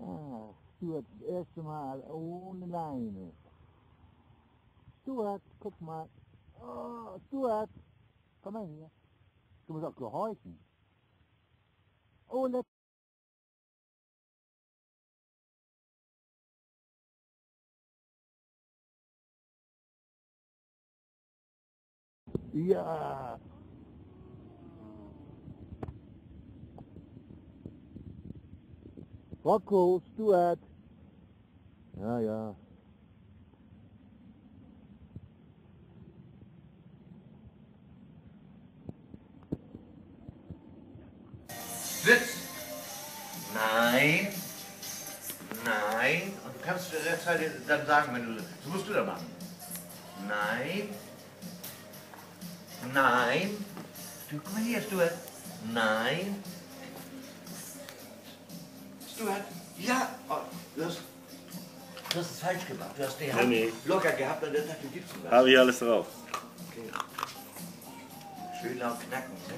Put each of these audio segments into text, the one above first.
Ah, Stuart, das erste Mal ohne Leine. Stuart, guck mal. Oh, Stuart, komm mal hier. Du musst auch gehorchen. Oh, leck. Ja. Rocco, Stuart. Ja, ja. Sitz! Nein. Nein. Und du kannst Zeit dann sagen, wenn du. Das musst du da machen. Nein. Nein. Du, guck mal hier, Stuart. Nein. Stuart. Ja. Oh, du, hast, du hast es falsch gemacht. Du hast die Hand Nee, nee. locker gehabt und der dachte, du gibst ihm was. Habe ich alles drauf. Okay. Schön laut knacken. Ne?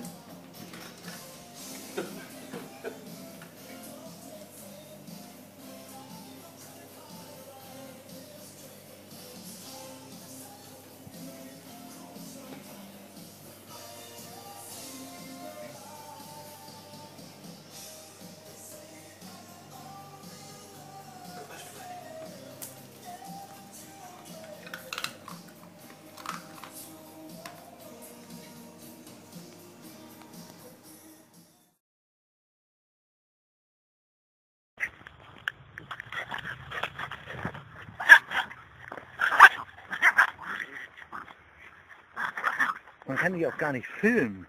Man kann die auch gar nicht filmen.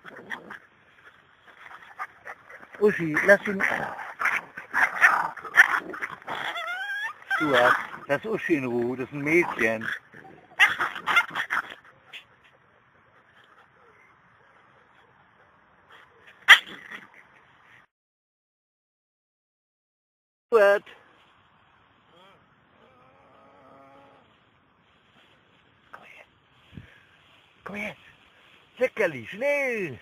Uschi, lass ihn... Stuart, lass Uschi in Ruhe, das ist ein Mädchen. Stuart. Komm her. Komm her. 这个李是嘞。